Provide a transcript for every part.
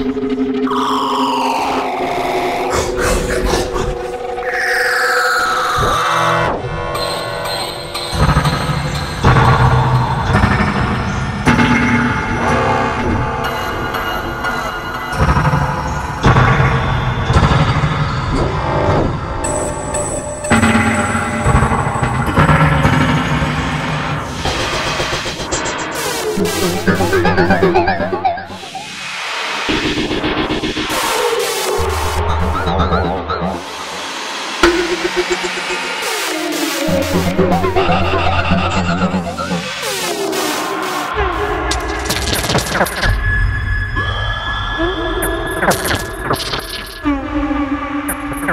Ha ha ha ha!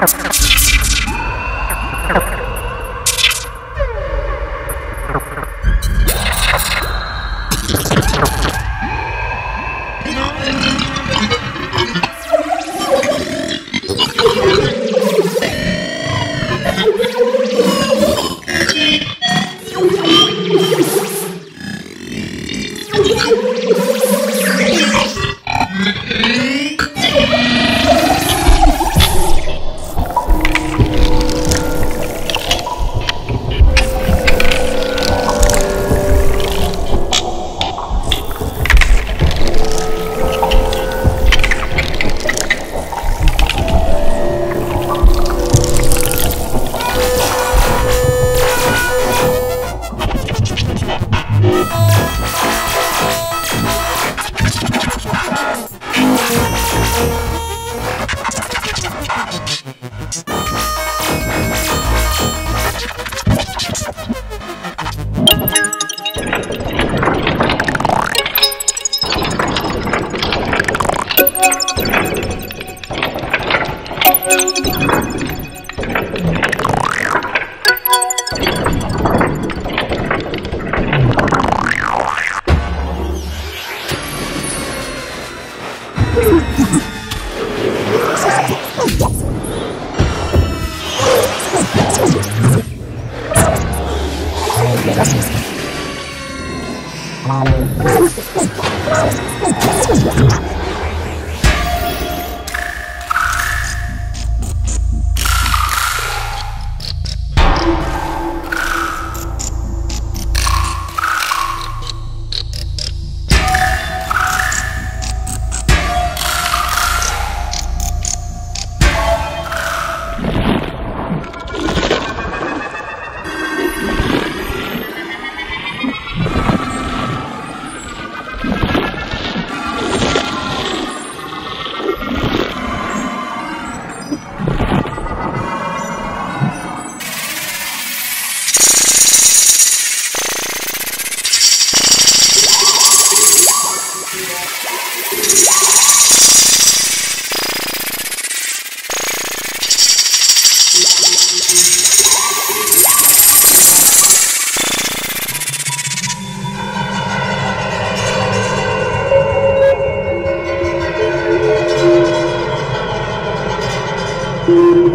Gracias. you Gracias. Oh,